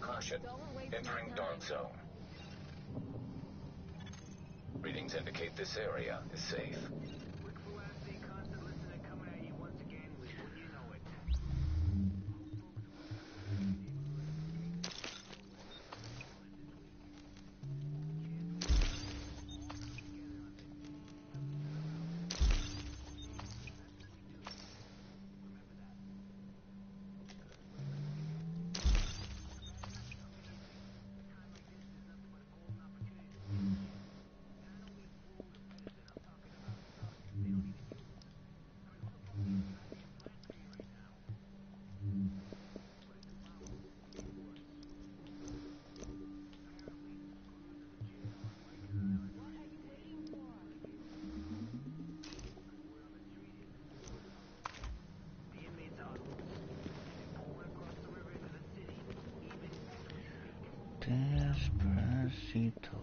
Caution. Entering dark zone. Readings indicate this area is safe. Despacito.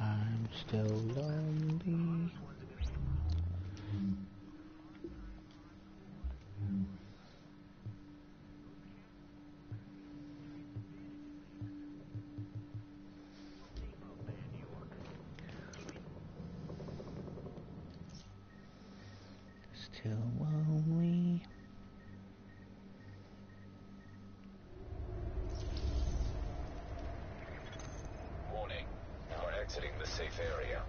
I'm still lonely. Still lonely. Warning. You are exiting the safe area.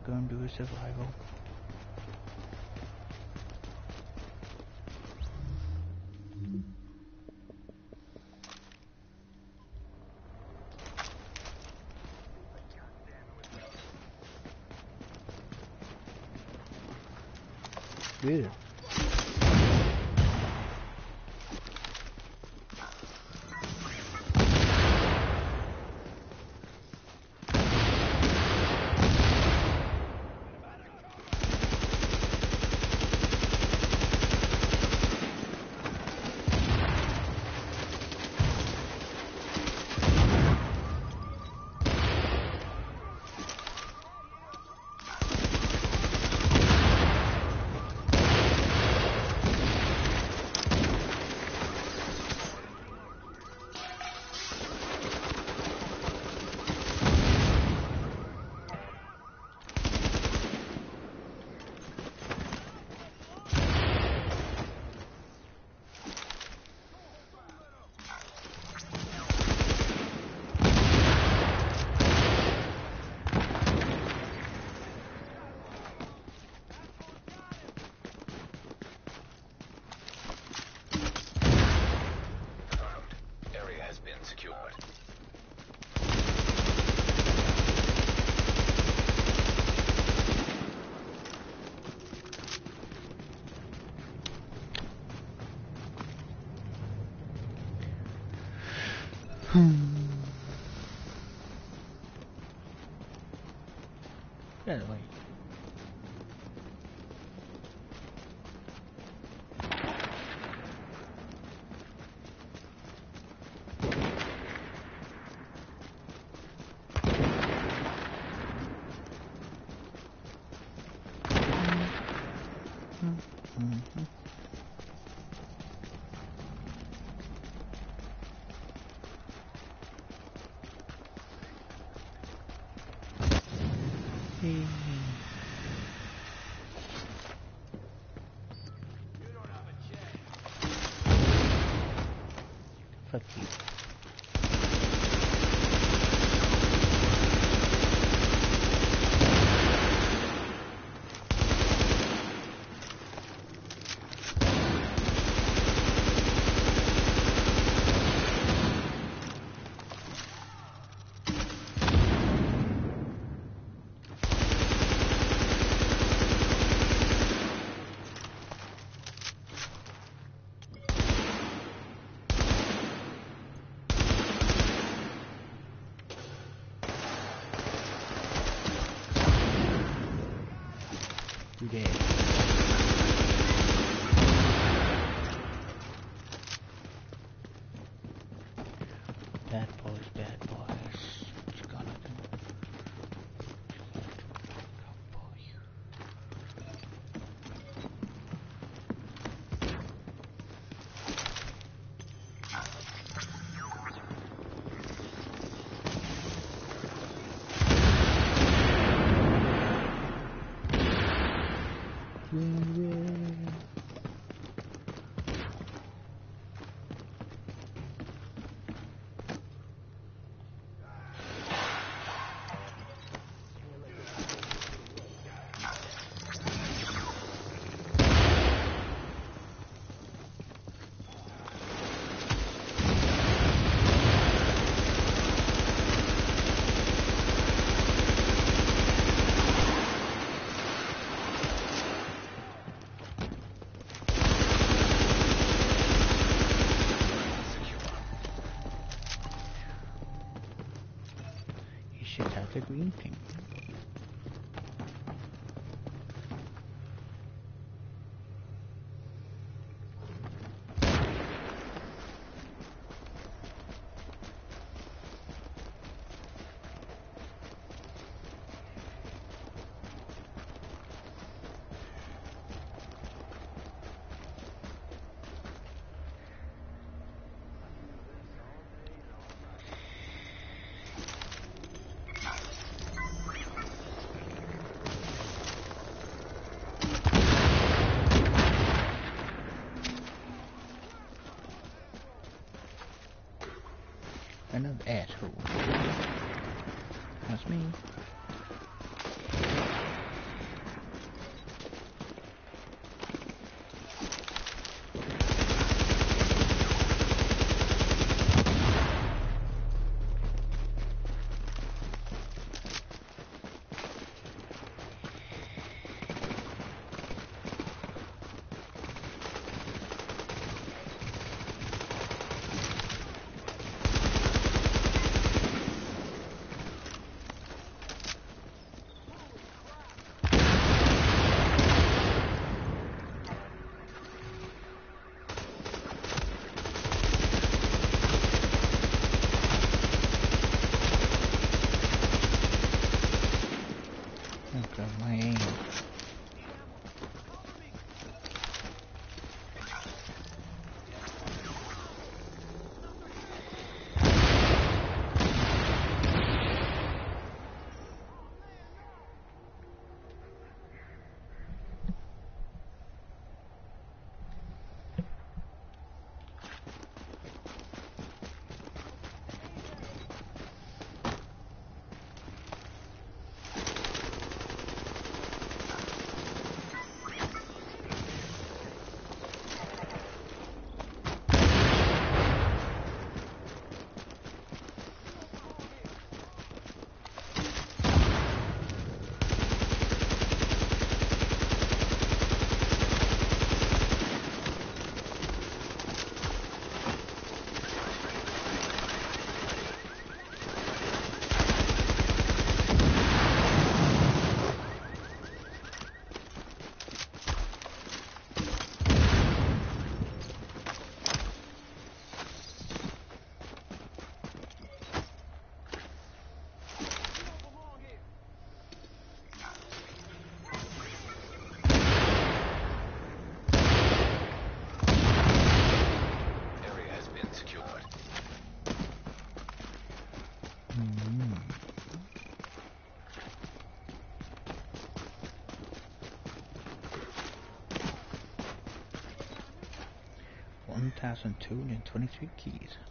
Think I might go and do a survival. Good. You dead. Bad Fucking lame. and two and twenty-three keys.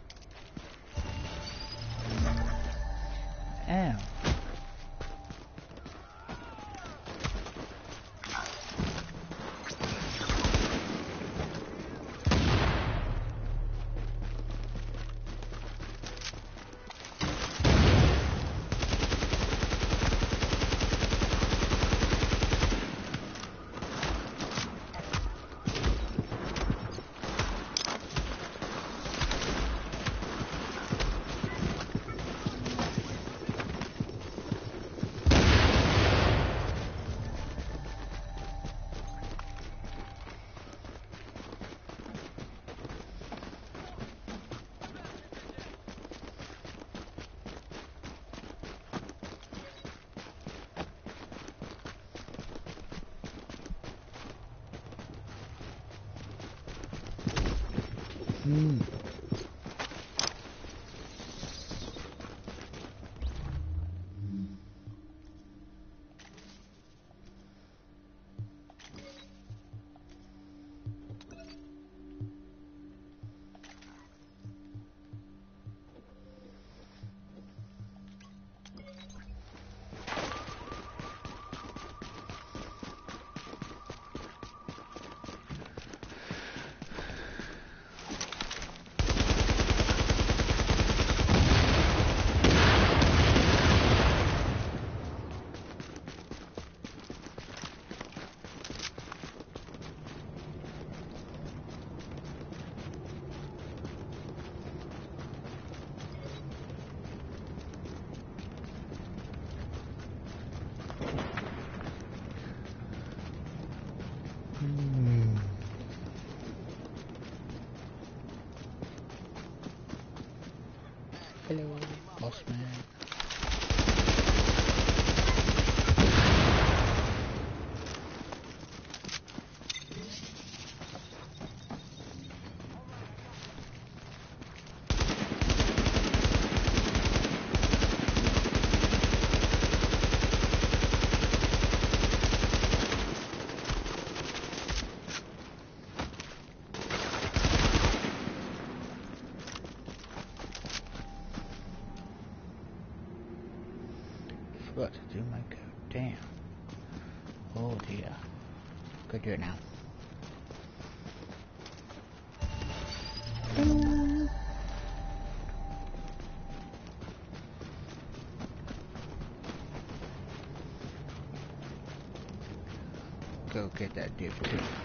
active.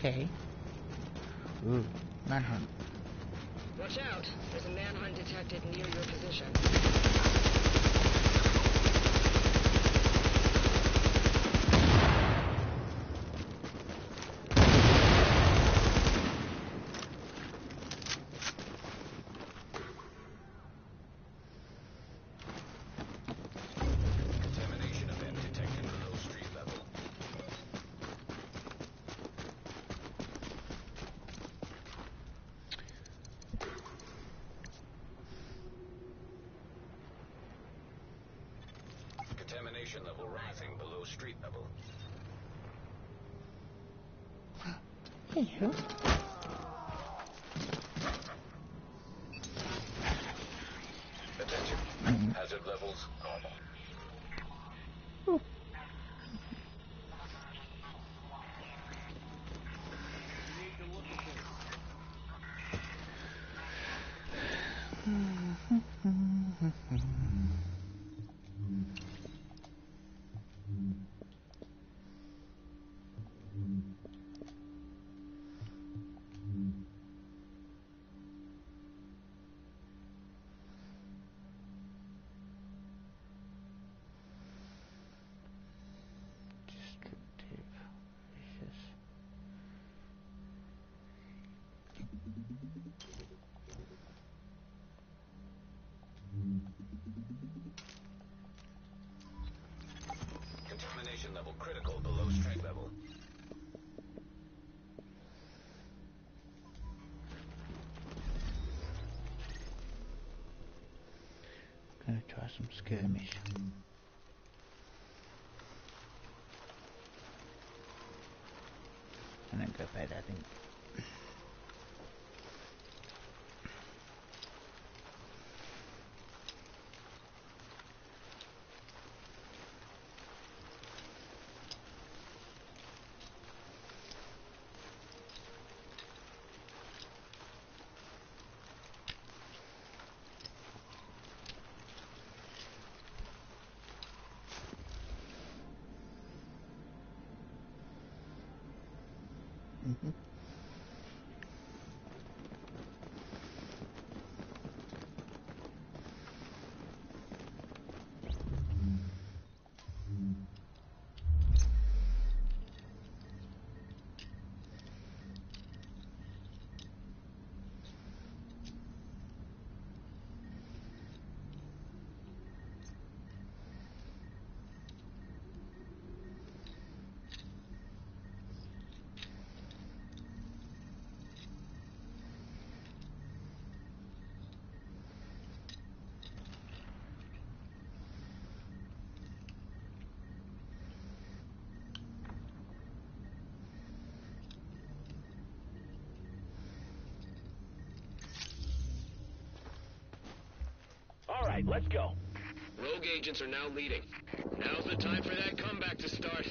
Okay. Mm. Ooh, 900. street level. Anywho. Some skirmish. And then go bed, I think. Mhm. All right, let's go. Rogue agents are now leading. Now's the time for that comeback to start.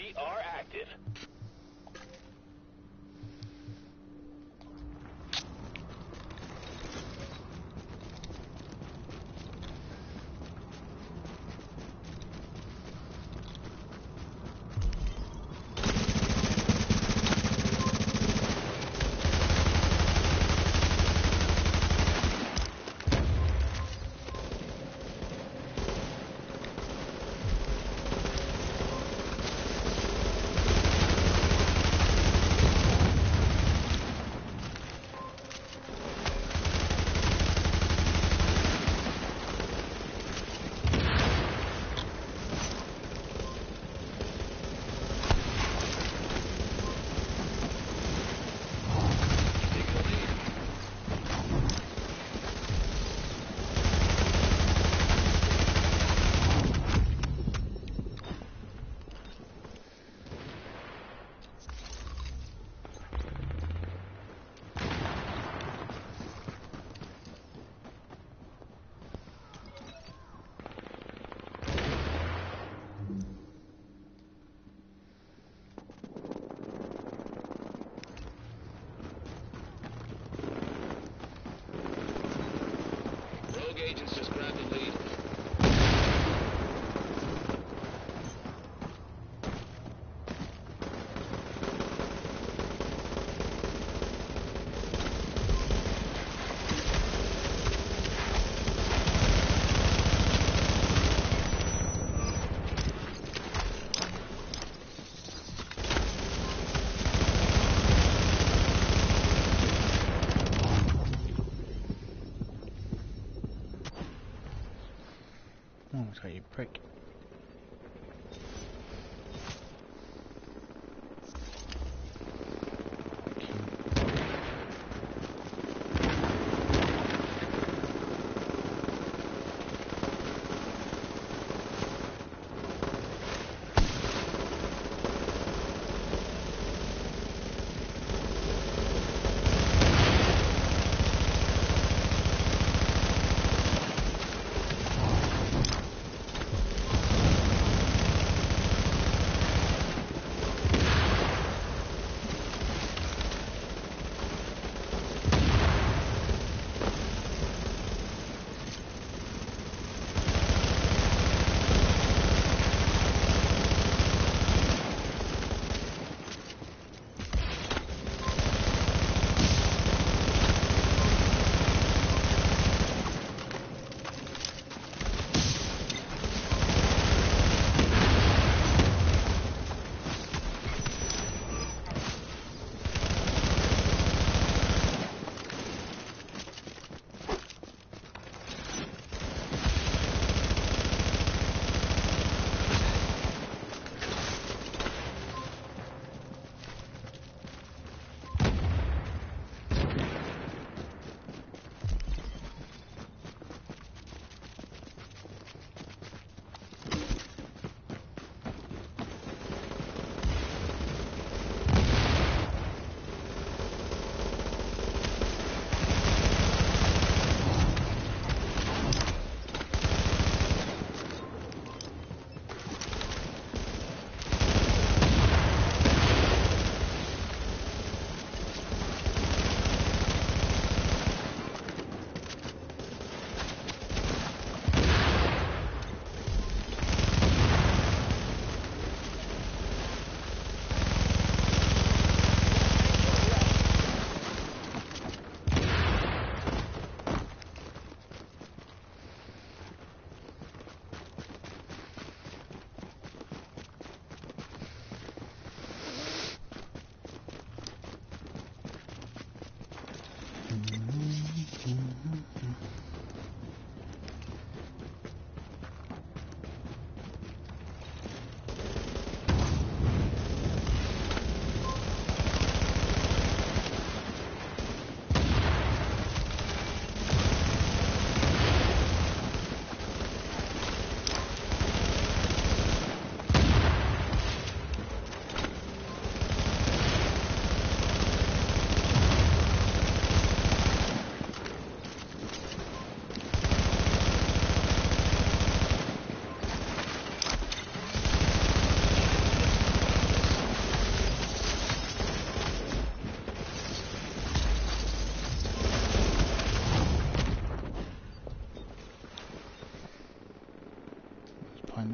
We are active.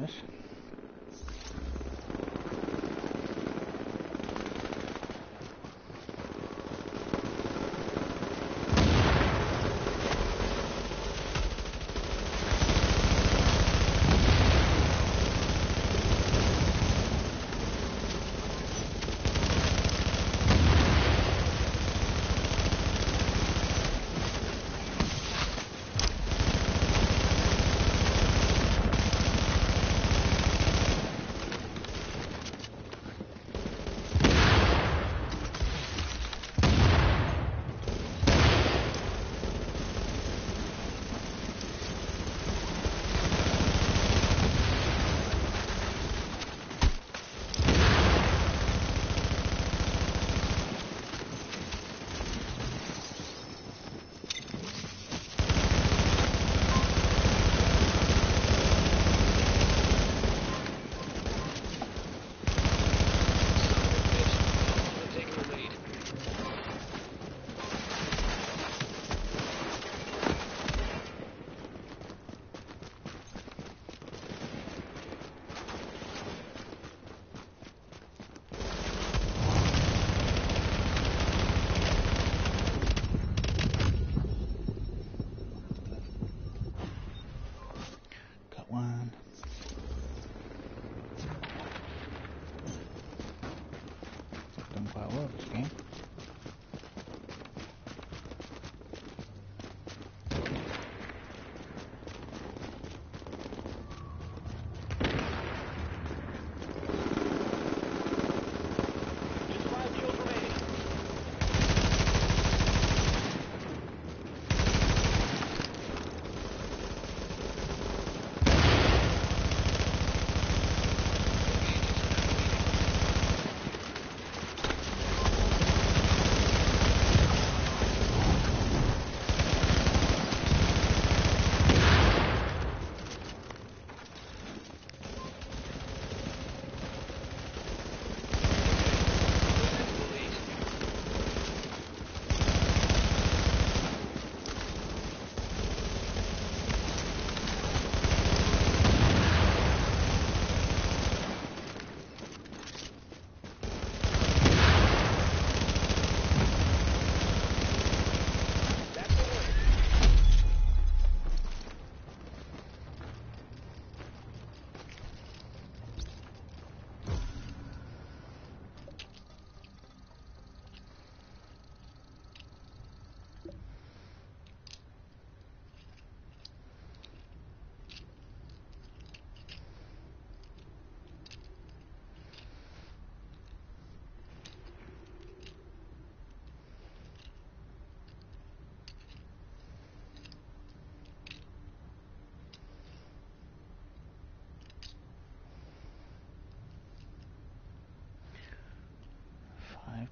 Let's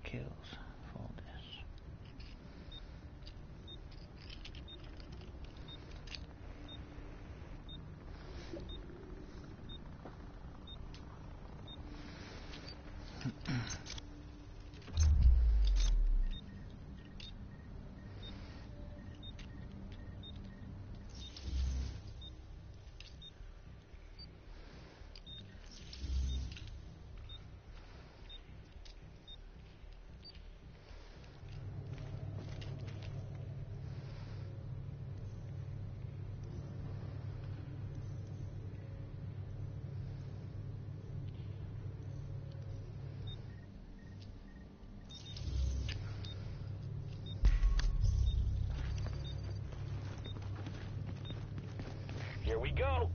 kills for this. Here we go.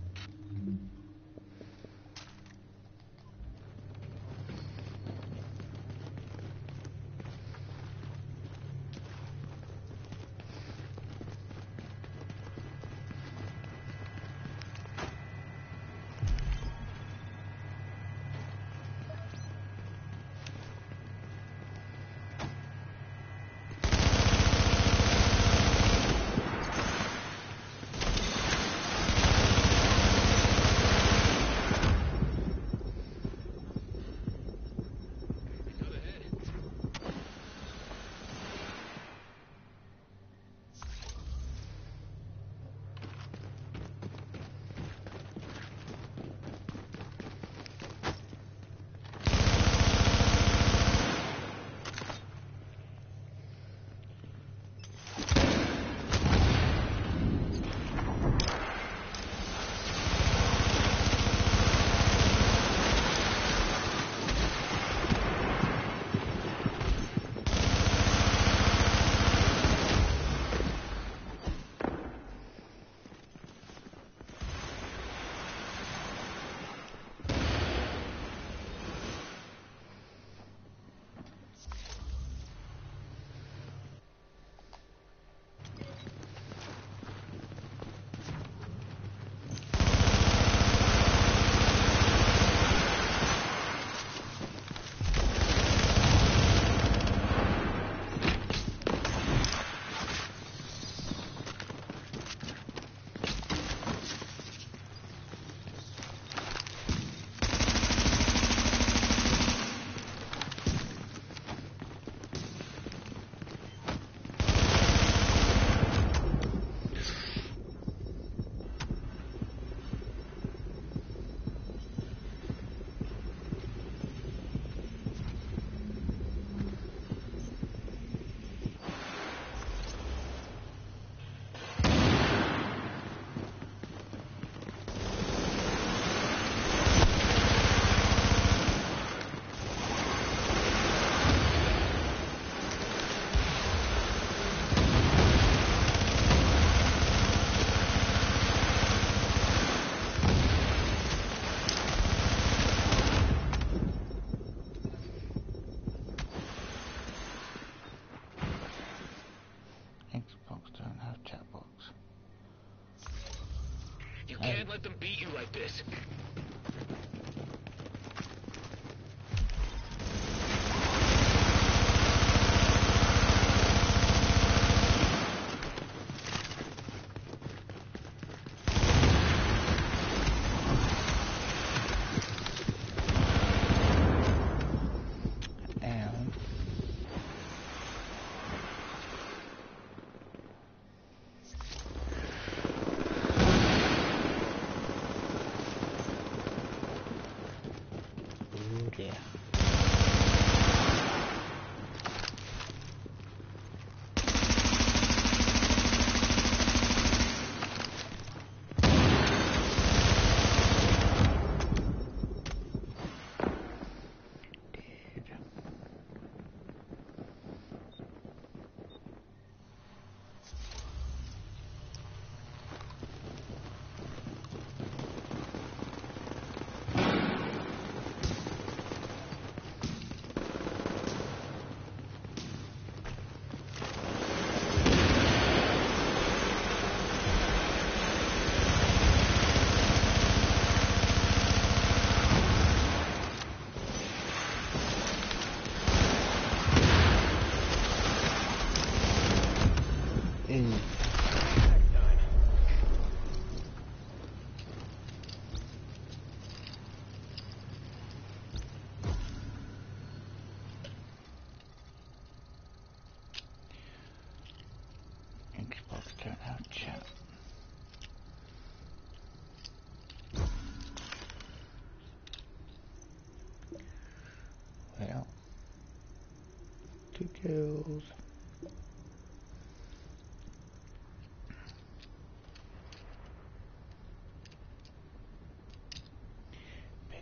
Beat you like this.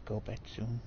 Pick back soon.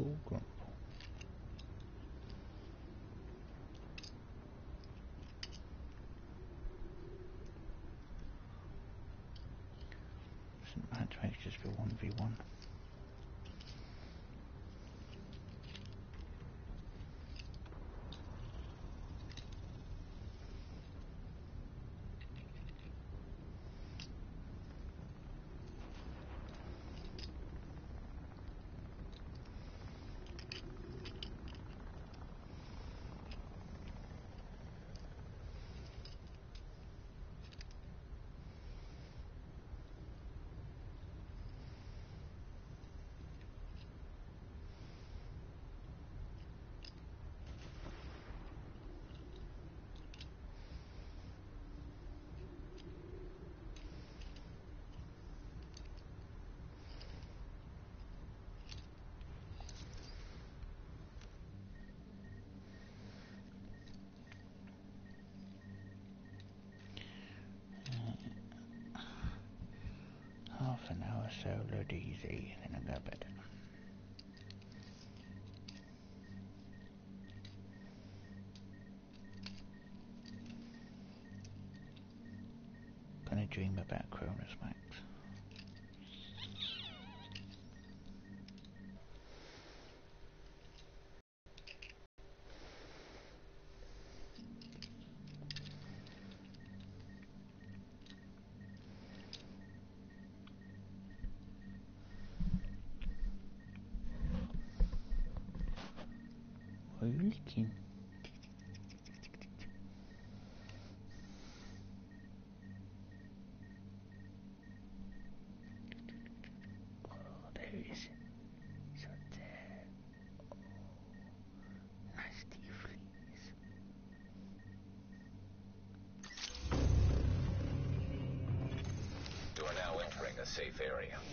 Grumble. Doesn't matter, it's just for 1v1. Half an easy, DZ, then I go bed. Gonna dream about Cronus Max. What are you licking? Oh, there it is. So there. Oh, nice fleas. You are now entering a safe area.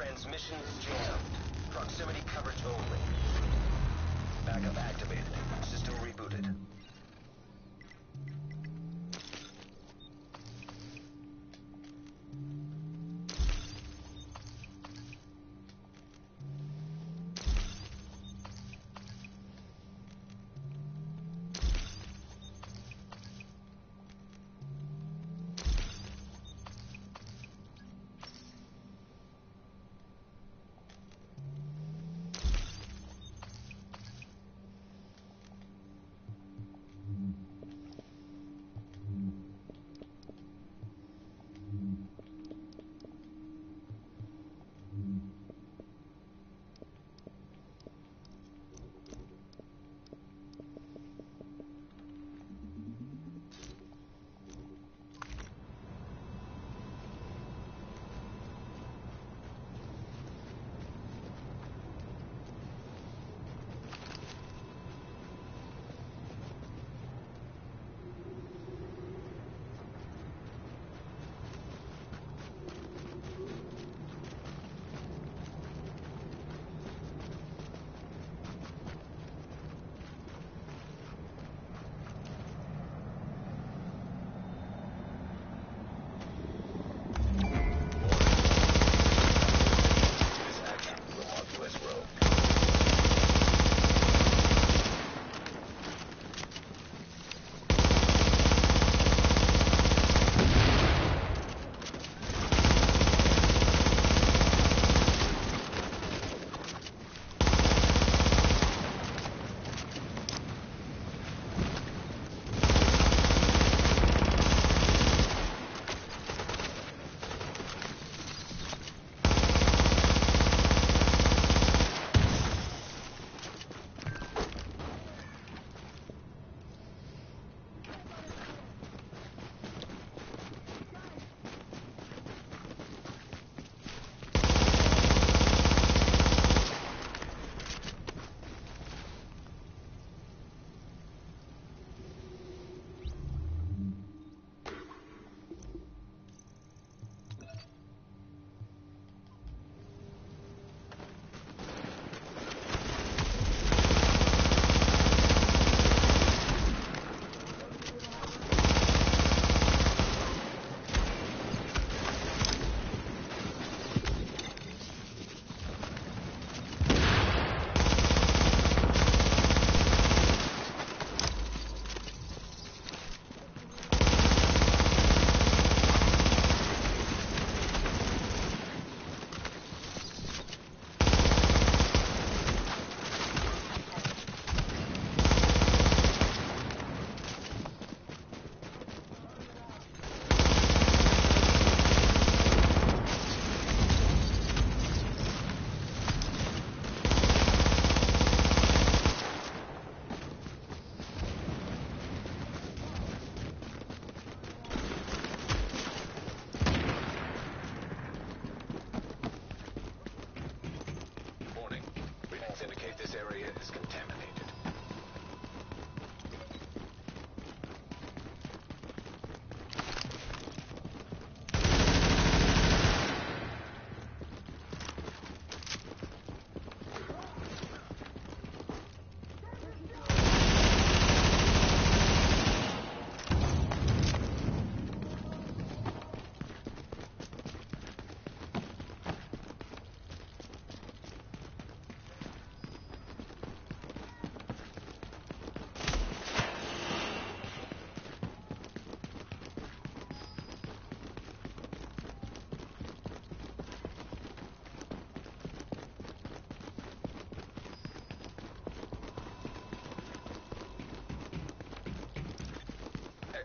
Transmission jammed. Proximity coverage only. Backup activated. System rebooted.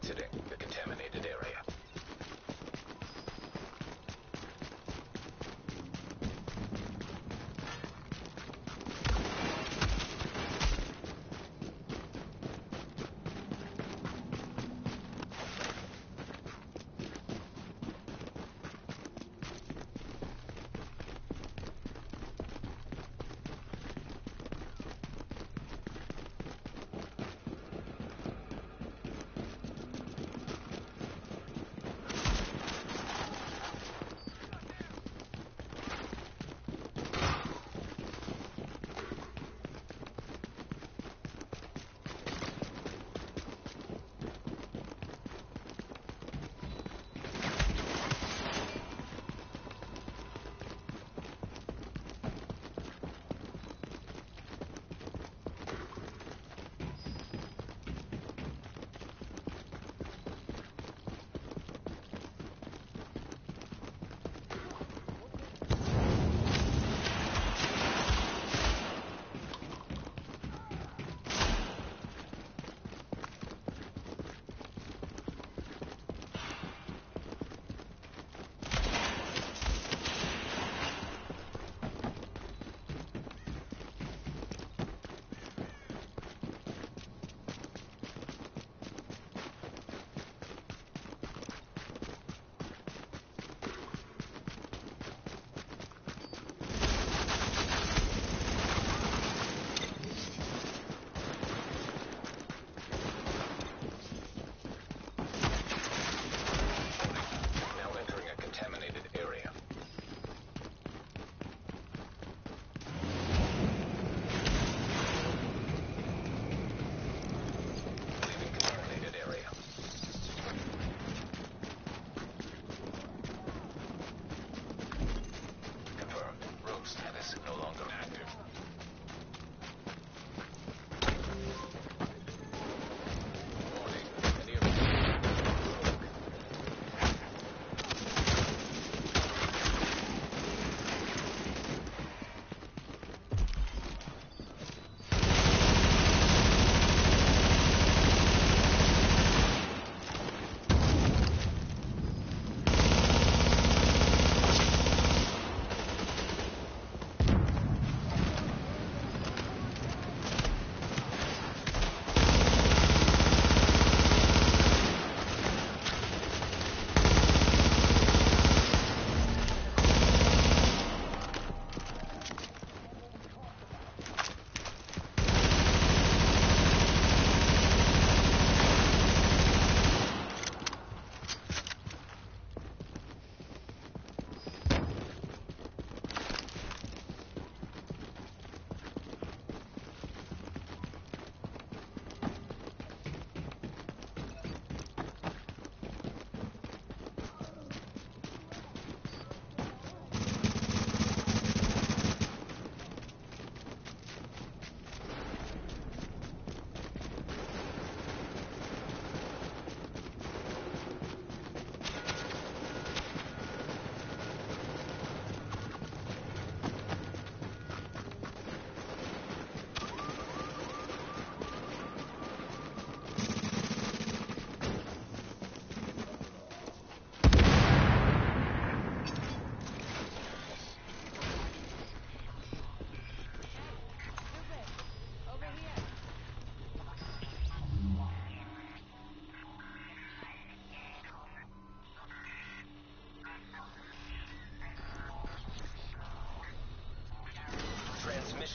The contaminated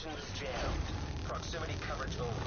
Snoop jammed. Proximity coverage over.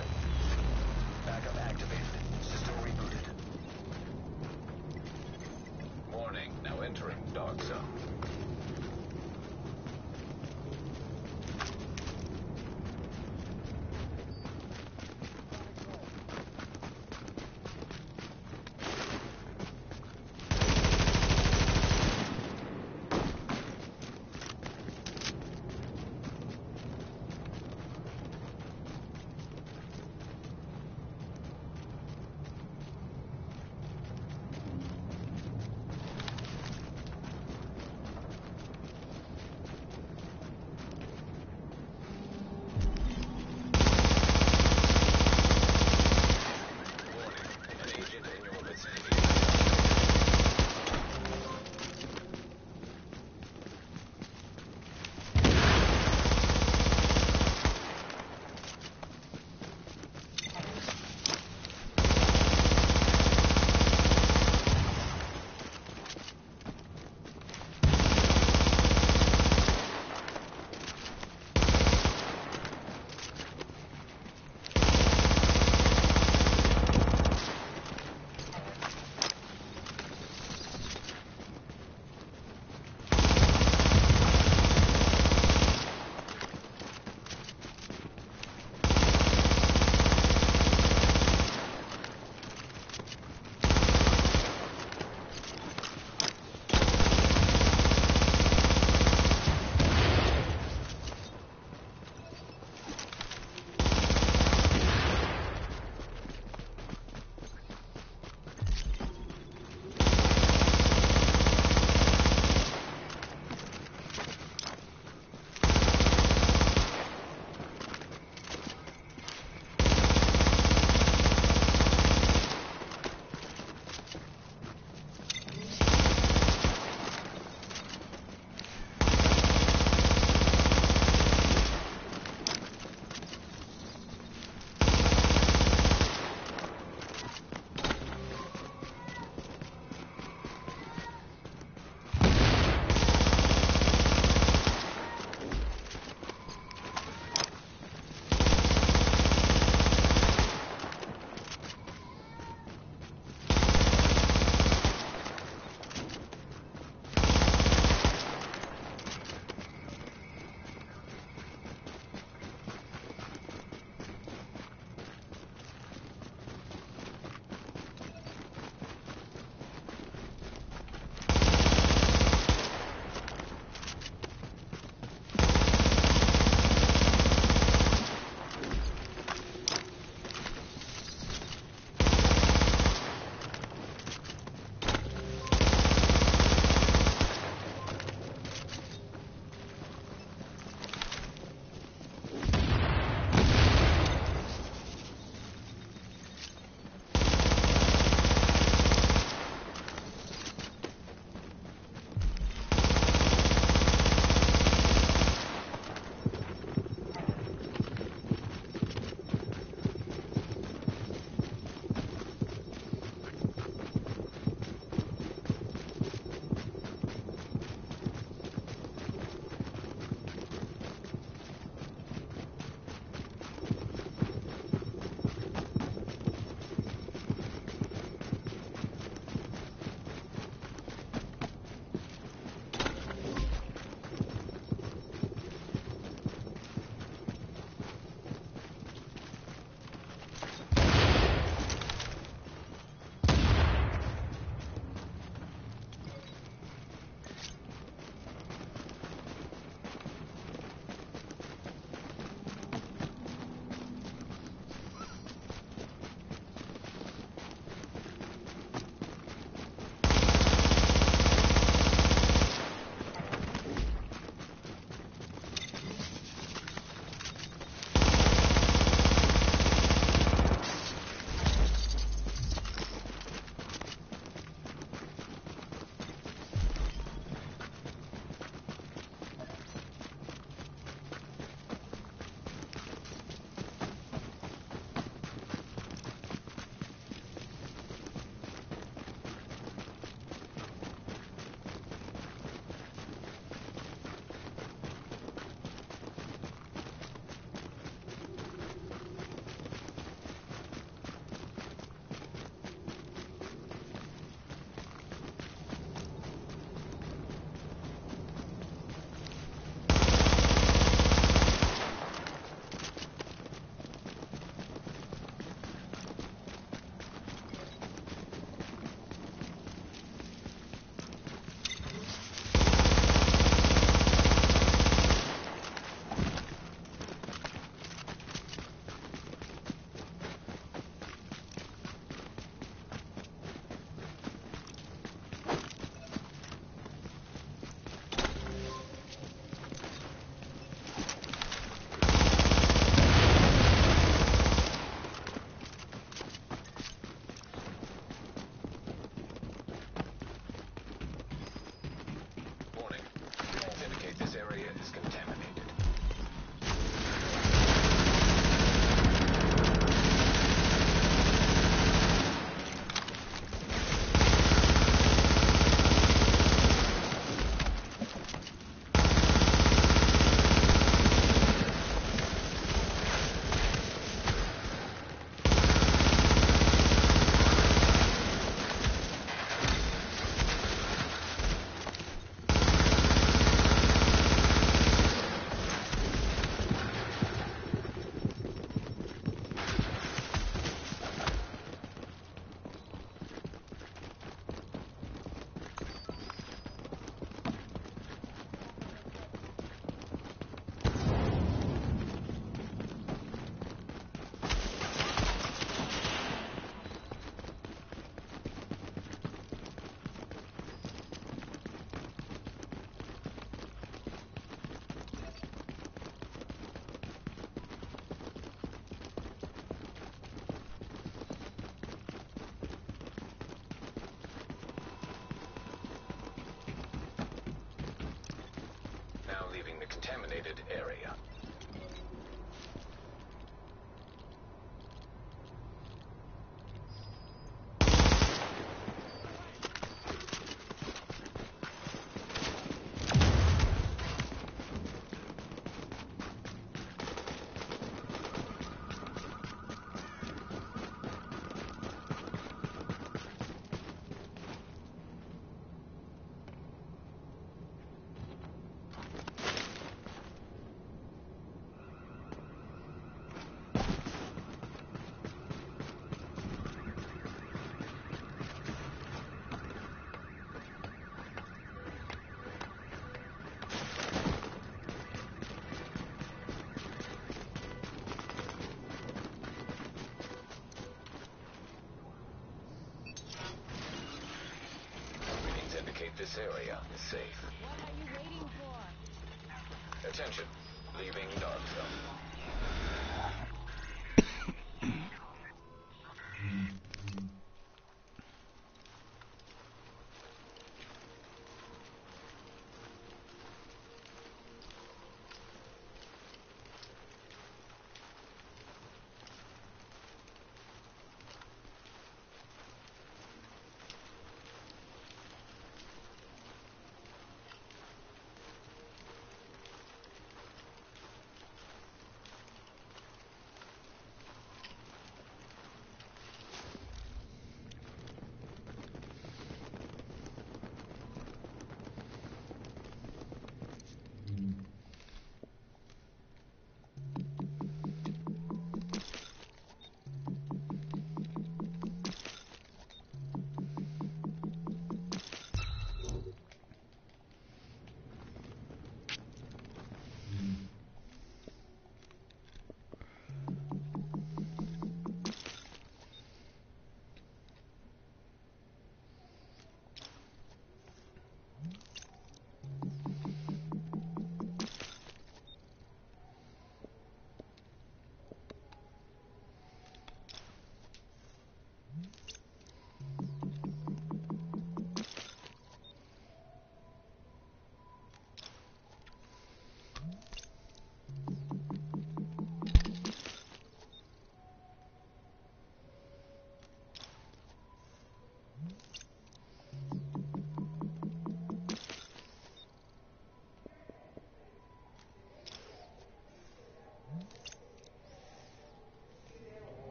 Area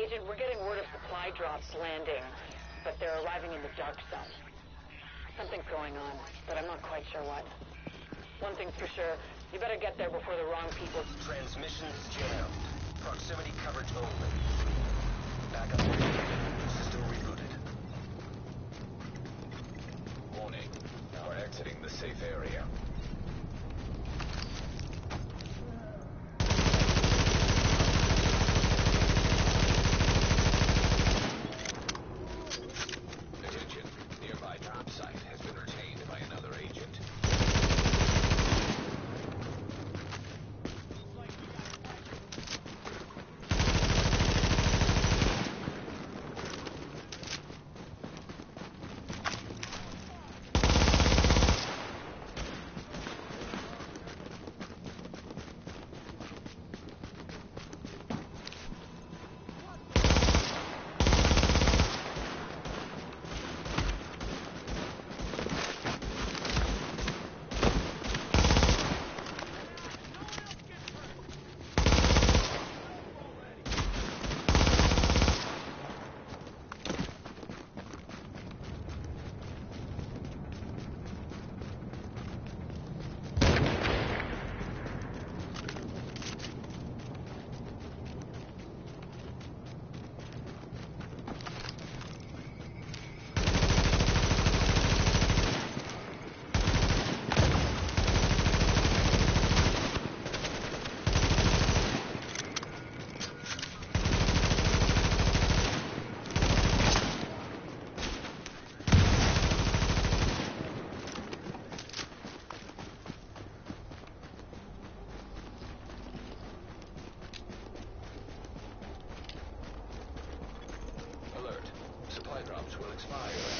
Agent, we're getting word of supply drops landing, but they're arriving in the dark zone. Something's going on, but I'm not quite sure what. One thing's for sure, you better get there before the wrong people... Transmissions jammed. Proximity coverage only. Backup. System rebooted. Warning. Now exiting the safe area. Will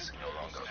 is no longer.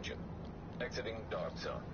Attention. Exiting dark zone.